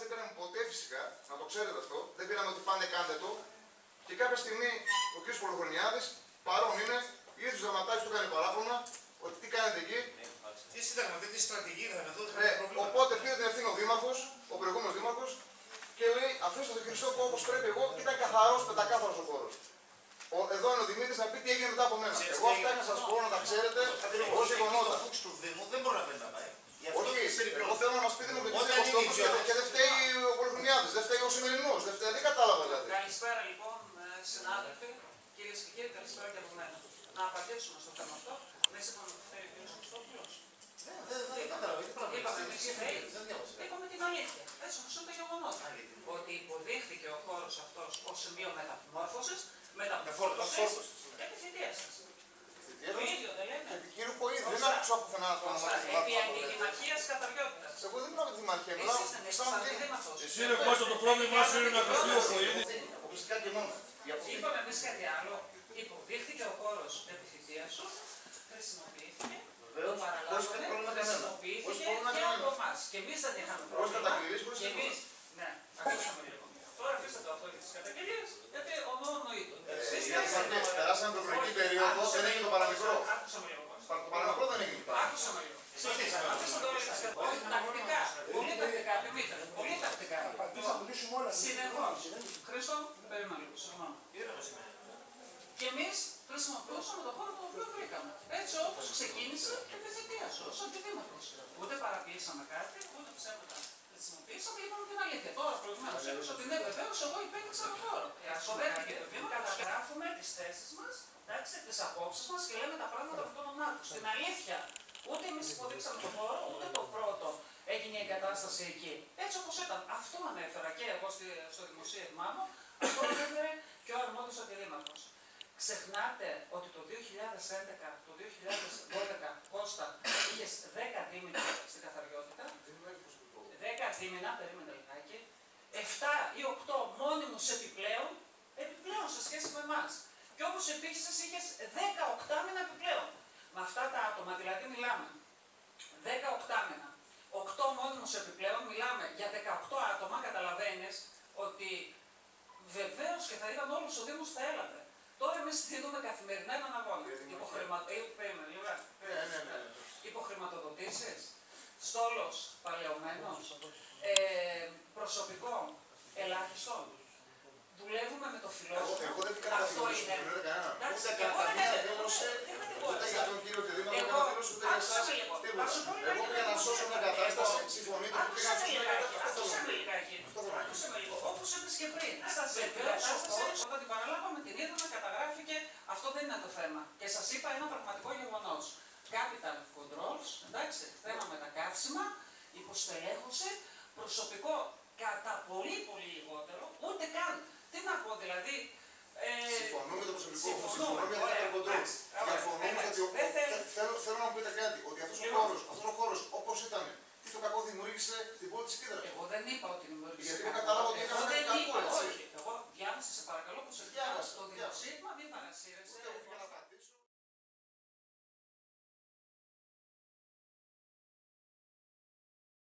δεν πήραμε ποτέ φυσικά, να το ξέρετε αυτό. Δεν πήραμε ότι πάνε κάντε το. Και κάποια στιγμή ο κ. Πολυχρονιάδης, παρόν είναι, ήρθε στου δραματάρχες του έκανε παράπονα ότι τι κάνετε εκεί. Τι σύνταγμα, αυτή τη στρατηγική θα εδώ Ναι, οπότε πήρε την ευθύνη ο Δήμαρχος, ο προηγούμενος Δήμαρχος, και λέει αφήστε το χειριστό όπως πρέπει εγώ και ήταν καθαρός, πεντακάθαρος ο χώρος. Εδώ είναι ο Δημήτρης να πει τι έγινε μετά από μένα. Ξέρεις Εγώ τι αυτά έγινε. να σας πω να τα ξέρετε ως γεγονότα. φούξ του Δήμου δεν μπορεί να παίρνει τα πάει. Γι' αυτό Όχι, και περιπλέον. εγώ θέλω να μας πει δημοκρατική Όταν είναι Κωστόπουλος και, ιδιώτες. και δεν φταίει ο Πολυχρονιάδη, δεν φταίει ο σημερινός. Δεν φταίει, δεν κατάλαβα δηλαδή. Καλησπέρα λοιπόν, ε, συνάδελφοι, κυρίες και κύριοι, καλησπέρα και από μένα. Να απαντήσουμε στο θέμα αυτό. Δεν συμφωνώ ότι θέλει ο κ. Χριστόπουλο. Δεν- δεν- δεν κατάλαβα, τι πράγμα. Είπαμε εμείς Τι φταίει. Δεν διάβασα. Είπαμε την αλήθεια. Έτσι όπω είναι τα γεγονότα. Αλήθεια. Ότι υποδείχθηκε ο χώρος αυτός ως σημείο μεταμόρφωσης, Μεταφόρτωσης. μεταμόρφωση και τη θητείας σας. Το ίδιο δεν λέμε. Επί κύριου Ποήδη, δεν άκουσα πουθενά το όνομα Σωστά. της Επί Δημάρχου. αντικειμαρχία καταριότητα. Εγώ δεν μιλάω με τη Δημαρχία, μιλάω Εσείς δεν είστε σαν σαν Δήμο. δήμαρχο. Εσύ ρε Κώστα το πρόβλημά σου είναι να κρυφτεί ο Χοίδης. Αποκλειστικά και μόνο. Η αποφύγη. Είπαμε εμεί κάτι άλλο. Υποδείχθηκε ο χώρος επί θητεία σου, χρησιμοποιήθηκε. Βεβαίως. Το Χωρίς παραλάβαμε, πρόβλημα κανένα. χρησιμοποιήθηκε Χωρίς πρόβλημα και κανένα. από εμάς. Και εμείς δεν είχαμε Χωρίς πρόβλημα. καταγγελίες, χωρίς Και εμεί. τίποτα. Ναι, ακούσαμε λίγο. Τώρα αφήστε το αυτό για τις καταγγελίες, γιατί ο νόμος νοείται. Ε, οι αντιπαρκές περάσαμε την προεκλογική περίοδο, δεν έγινε το παραμικρό. Άκουσα με λίγο. Το παραμικρό δεν έγινε. Άκουσα με λίγο. Συζητήσαμε. Αφήστε τώρα τις καταγγελίες. Όχι τακτικά. Πολύ τακτικά, Δημήτρη. Πολύ τακτικά. Συνεχώς. Χρήστο, περίμενε λίγο. Συγγνώμη. Ήρεμο σήμερα. Και εμείς χρησιμοποιούσαμε τον χώρο τον οποίο βρήκαμε. Έτσι όπως ξεκίνησε επί θητεία σου, ως αντιδήμαρχο. Ούτε παραποιήσαμε κάτι, ούτε ψέματα χρησιμοποιήσαμε, είπαμε την αλήθεια. Τώρα προηγουμένως έλεγε ότι ναι, βεβαίως εγώ υπέδειξα τον χώρο. Αποδέχτηκε το βήμα, καταγράφουμε τις θέσεις μας, τις απόψεις μας και λέμε τα πράγματα από τον όνομά τους. Στην αλήθεια, ούτε εμείς υποδείξαμε τον χώρο, ούτε το πρώτο έγινε η εγκατάσταση εκεί. Έτσι όπως ήταν. Αυτό ανέφερα και εγώ στη- στο δημοσίευμά μου, αυτό ανέφερε και ο αρμόδιος αντιδήμαρχο. Ξεχνάτε ότι το 2011, το 2012, Κώστα, είχες 10 δίμηνα στην καθαριότητα, 10 δίμηνα, περίμενε λιγάκι, 7 ή 8 μόνιμους επιπλέον, επιπλέον σε σχέση με εμάς. Και όπως επίσης είχες 10 οκτάμινα επιπλέον. Με αυτά τα άτομα, δηλαδή μιλάμε 10 οκτάμινα, 8 μόνιμους επιπλέον, μιλάμε για 18 άτομα, καταλαβαίνεις ότι βεβαίως και θα ήταν όλους ο Δήμος θα έλαβε. Τώρα εμείς δίνουμε καθημερινά έναν αγώνα. Υποχρημα... Ε, περίμενε, λίγο. Ναι, ναι, ναι. Υποχρηματοδοτήσεις, στόλος παλαιωμένος, ε, προσωπικό ελάχιστο. Δουλεύουμε με το Εγώ φιλόσοφο. εγώ δεν την Αυτό κατηγορήσω, είναι. δεν λέω κανέναν. Εντάξει, Ούτε εγώ δεν κανένα έχω- δήλωσε, δεν ούτε κατηγόρησα. για τον κύριο τη Δήμαρχο Εγώ- δεν δήλωσε, ούτε για άκουσα εσάς με λίγο. τίποτα. Άκουσα πολύ Εγώ λίγο. πήγα να σώσω μια κατάσταση, συμφωνείτε που πήγα Άκουσα να με σώσω μια λιγάκι, κατάσταση. Αυτό άκουσα θέλω με να πω. λιγάκι. Αυτό θέλω να πω. Άκουσα με λίγο. Όπως είπες και πριν. Σας βεβαίως όταν την παραλάβαμε την είδαμε, καταγράφηκε. Αυτό δεν είναι το θέμα. Και σας είπα ένα πραγματικό γεγονός. Capital controls, εντάξει, θέμα με τα καύσιμα, υποστελέχωσε, προσωπικό κατά πολύ πολύ λιγότερο, ούτε καν. Τι να πω δηλαδή, ε, Συμφωνούμε το προσωπικό, συμφωνούμε. συμφωνούμε για Ωραία, το κοντρόλ. εντάξει, ωραία, Διαφωνούμε εντάξει. ότι ο- Δεν θέλω- θε- θέλω- θέλω να μου πείτε κάτι, ότι αυτός ο Λοιπόν. χώρος, αυτός ο χώρος όπως ήταν, τι το κακό δημιούργησε στην πόλη της Κίδρας. εγώ δεν είπα ότι δημιούργησε Γιατί κακό. καταλάβατε Francis about